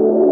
you